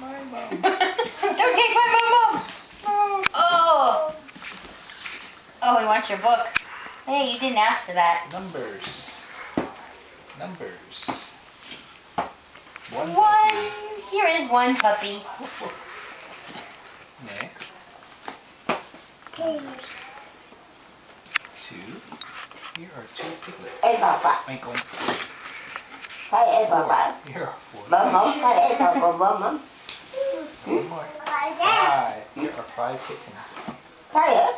bum. Don't take my bum bum. Oh. Oh, we want your book. Hey, you didn't ask for that. Numbers. Numbers. One. One. Here is one puppy. Next. Numbers. Two. Here are two piglets. Ê Papa, Oink oink. thấy ê Papa, Here are four. bơm mắm, thấy Papa bơm mắm, One more. Five. Here are five? Meow. Uh,